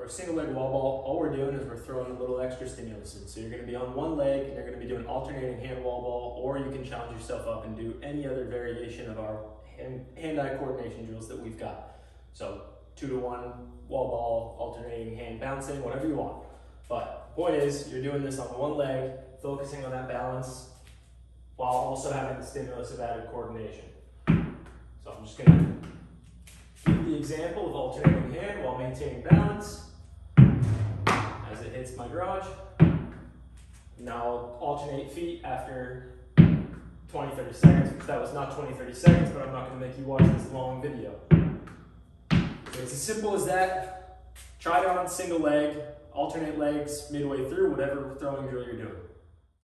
or a single leg wall ball, all we're doing is we're throwing a little extra stimulus in. So you're gonna be on one leg and you're gonna be doing alternating hand wall ball, or you can challenge yourself up and do any other variation of our hand, hand-eye coordination drills that we've got. So two to one wall ball, alternating hand bouncing, whatever you want. But point is, you're doing this on one leg, focusing on that balance, while also having the stimulus of added coordination. So I'm just gonna give the example of alternating hand while maintaining balance my garage. Now alternate feet after 20, 30 seconds, which that was not 20, 30 seconds, but I'm not gonna make you watch this long video. It's as simple as that. Try it on single leg, alternate legs midway through, whatever throwing drill you're doing.